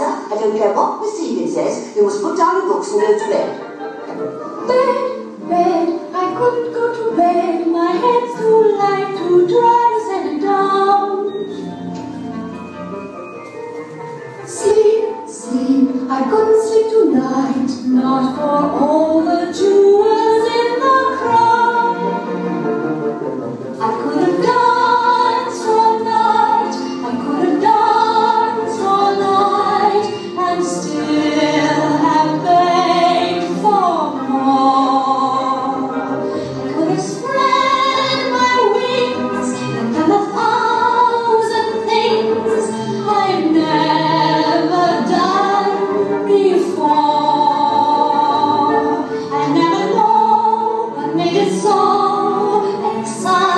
I don't care what Mr. Higgins says, you must put down your books and go to bed. Bed, bed, I couldn't go to bed. My head's too light to try to set it down. Sleep, sleep, I couldn't sleep tonight. Not for all. so excited.